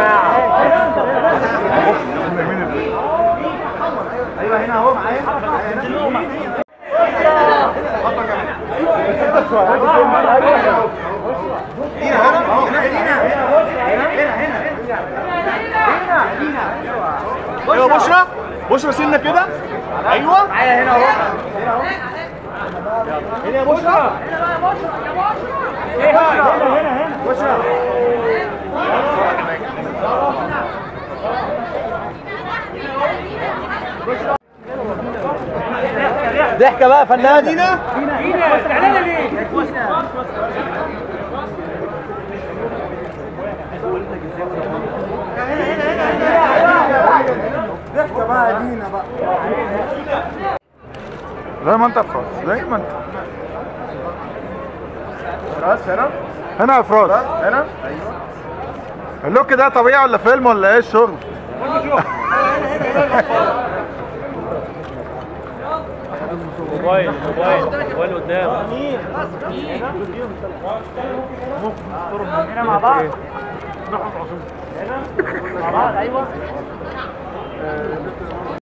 جماعة أيوه هنا اهو معايا هنا هنا هنا هنا هنا أيوه. معايا هنا اهو هنا يا بشرى هنا. بقى يا بشرى يا بشرى هنا هنا هنا. ضحكة بقى فنان. دينا. ضحكة بقى دينا بقى. زي ما انت خلاص زي ما انت. راس هنا؟ هنا يا فراس هنا؟ اللوك ده طبيعي ولا فيلم ولا إيه الشغل؟ موبايل موبايل. موبايل قدام. هنا مع بعض. هنا مع بعض أيوه.